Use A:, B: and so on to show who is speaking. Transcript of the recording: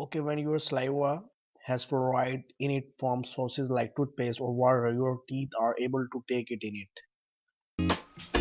A: Okay, when your saliva has fluoride in it from sources like toothpaste or water, your teeth are able to take it in it.